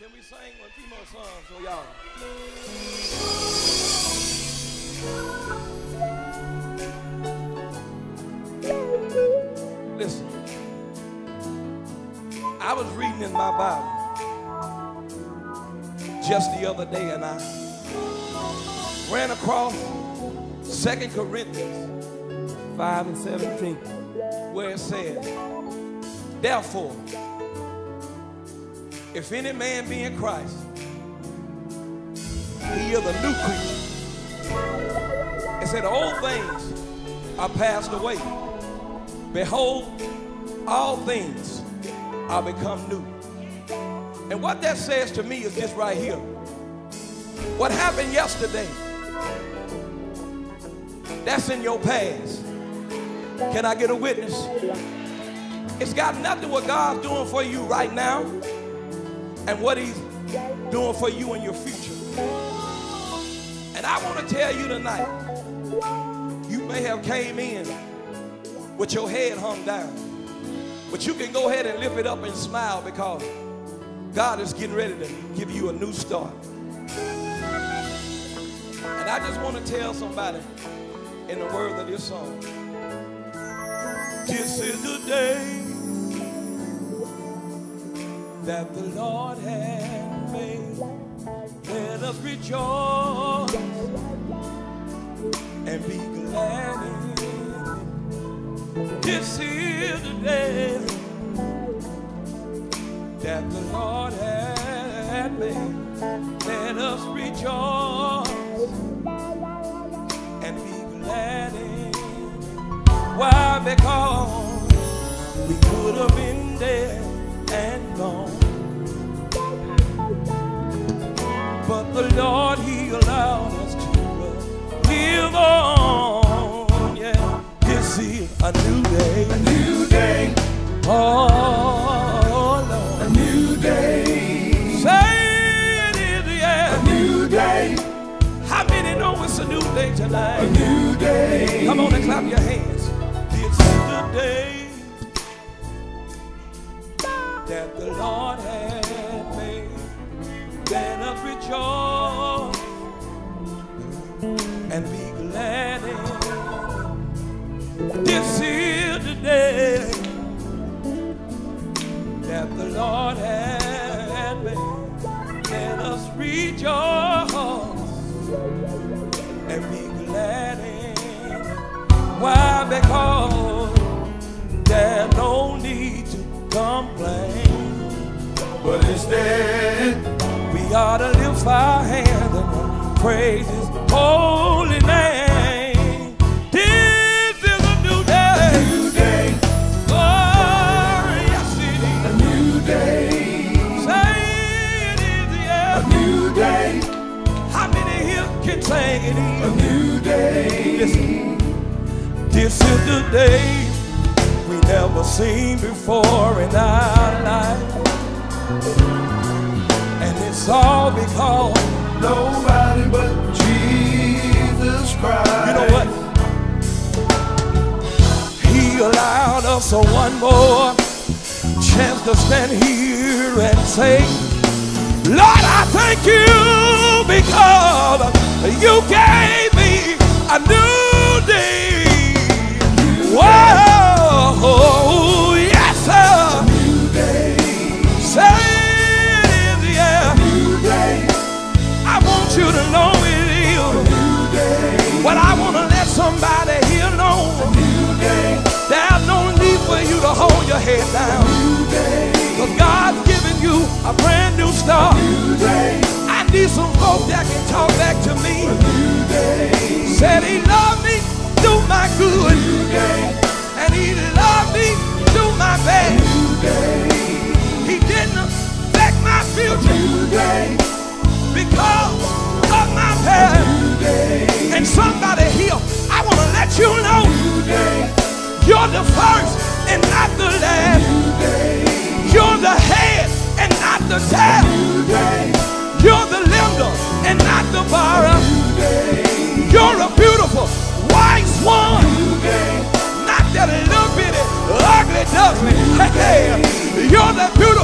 Can we sing one few more songs for y'all? Listen. I was reading in my Bible just the other day and I ran across Second Corinthians 5 and 17 where it says, Therefore, if any man be in Christ, he is a new creature. It said, Old things are passed away. Behold, all things are become new. And what that says to me is this right here. What happened yesterday, that's in your past. Can I get a witness? It's got nothing what God's doing for you right now and what he's doing for you in your future. And I want to tell you tonight, you may have came in with your head hung down, but you can go ahead and lift it up and smile because God is getting ready to give you a new start. And I just want to tell somebody in the words of this song, this is the day that the Lord has made. Let us rejoice and be glad in it. This is the day that the Lord has made. Let us rejoice and be glad in it. Why? Because we could have been dead a new day. A new day, Oh, Lord. a new day, Say it is, yeah. a new day, How many know it's a new day tonight? a new day. Come on and clap your hands. Is the day that the Lord had made. Let us rejoice and be that the Lord had made. Let us rejoice and be glad in. Why? Because there's no need to complain. But instead, We ought to lift our hands and praise His holy name. A new day. Listen, this is the day we never seen before in our life. And it's all because, Nobody but Jesus Christ. you know what? He allowed us a one more chance to stand here and say, Lord, I thank you you gave me a new day. Whoa, yes, sir. New day, Say it is, yeah. new day, I want you to know it is. new day, But I want to let somebody here know new day, there's no need for you to hold your head down. new day, Because God's giving you a brand new start. Said he loved me, do my good. And he loved me, do my bad. He didn't affect my future because of my past. And somebody here, I want to let you know you're the first and not the last. You're the head and not the tail. You're the lender and not the borrower. Ugly